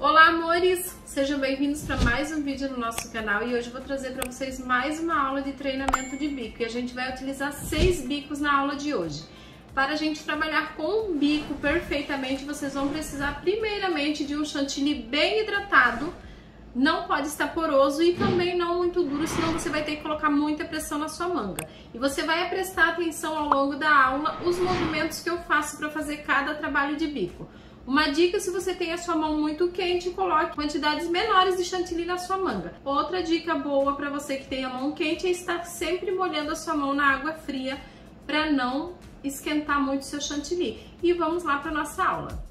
Olá, amores! Sejam bem-vindos para mais um vídeo no nosso canal e hoje eu vou trazer para vocês mais uma aula de treinamento de bico e a gente vai utilizar seis bicos na aula de hoje. Para a gente trabalhar com o bico perfeitamente, vocês vão precisar primeiramente de um chantilly bem hidratado, não pode estar poroso e também não muito duro, senão você vai ter que colocar muita pressão na sua manga. E você vai prestar atenção ao longo da aula os movimentos que eu faço para fazer cada trabalho de bico. Uma dica, se você tem a sua mão muito quente, coloque quantidades menores de chantilly na sua manga. Outra dica boa para você que tem a mão quente é estar sempre molhando a sua mão na água fria para não esquentar muito seu chantilly. E vamos lá para nossa aula.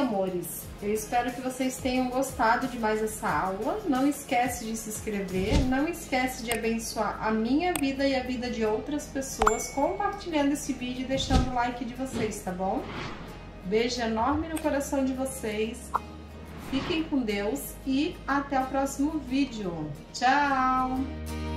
Amores. Eu espero que vocês tenham gostado de mais essa aula. Não esquece de se inscrever, não esquece de abençoar a minha vida e a vida de outras pessoas compartilhando esse vídeo e deixando o like de vocês, tá bom? Beijo enorme no coração de vocês. Fiquem com Deus e até o próximo vídeo. Tchau!